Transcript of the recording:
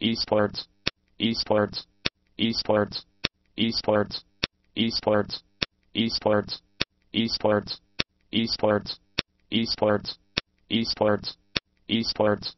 esports, esports, esports, esports, esports, esports, esports, esports, esports, esports, esports,